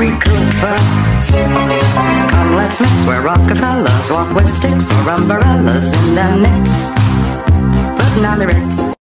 Gary Cooper. Come, let's mix where Rockefellers walk with sticks or umbrellas in their mix. But now they're